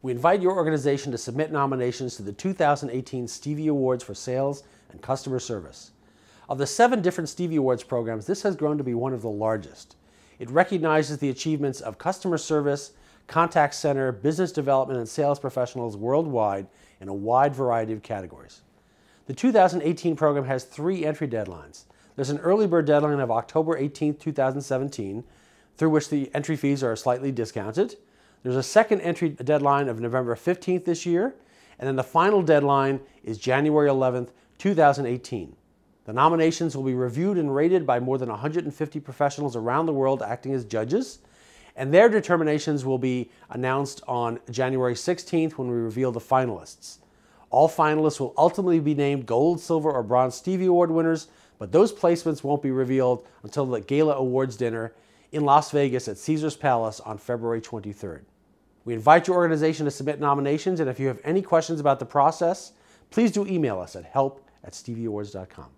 We invite your organization to submit nominations to the 2018 Stevie Awards for Sales and Customer Service. Of the seven different Stevie Awards programs, this has grown to be one of the largest. It recognizes the achievements of customer service, contact center, business development, and sales professionals worldwide in a wide variety of categories. The 2018 program has three entry deadlines. There's an early bird deadline of October 18, 2017, through which the entry fees are slightly discounted. There's a second entry deadline of November 15th this year, and then the final deadline is January 11th, 2018. The nominations will be reviewed and rated by more than 150 professionals around the world acting as judges, and their determinations will be announced on January 16th when we reveal the finalists. All finalists will ultimately be named Gold, Silver, or Bronze Stevie Award winners, but those placements won't be revealed until the Gala Awards dinner in Las Vegas at Caesars Palace on February 23rd. We invite your organization to submit nominations, and if you have any questions about the process, please do email us at help at stevieawards.com.